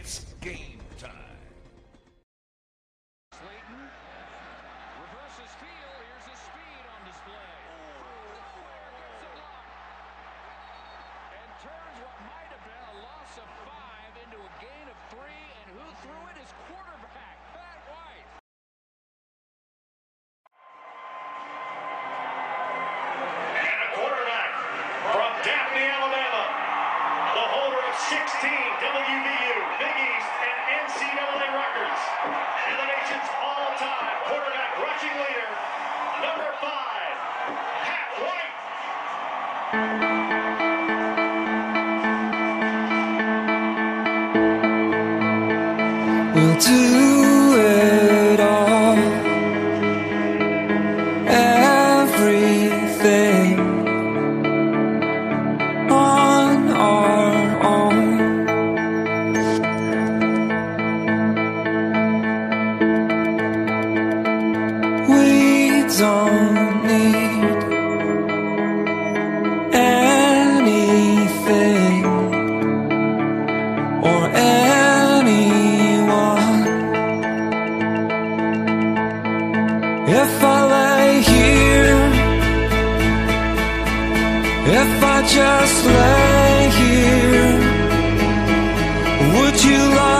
It's game time. Slaton reverses field. Here's his speed on display. From nowhere gets a block. And turns what might have been a loss of five into a gain of three. And who threw it? His quarterback, Pat White. And a quarterback from Daphne, Alabama, the holder of 16 WVU, We'll do If I lay here, if I just lay here, would you lie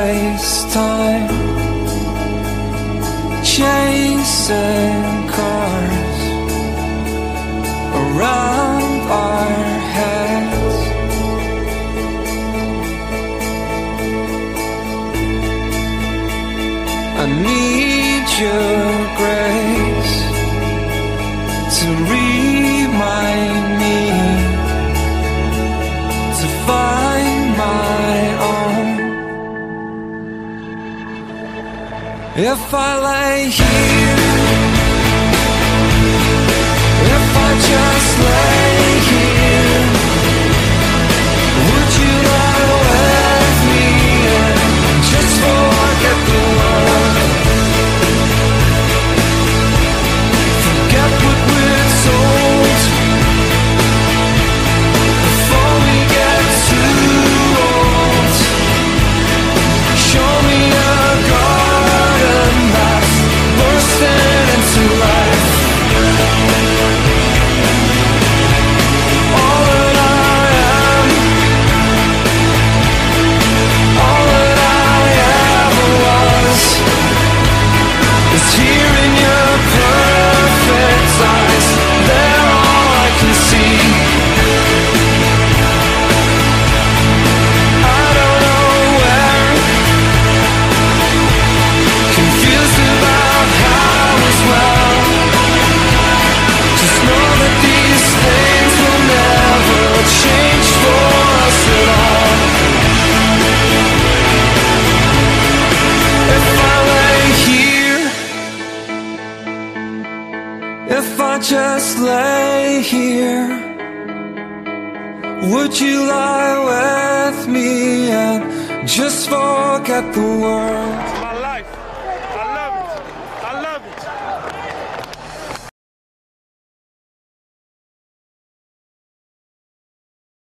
Let's waste time chasing cars around our heads. I need your grace to remind me If I lay here, if I just lay here, would you lie with me and just forget the world?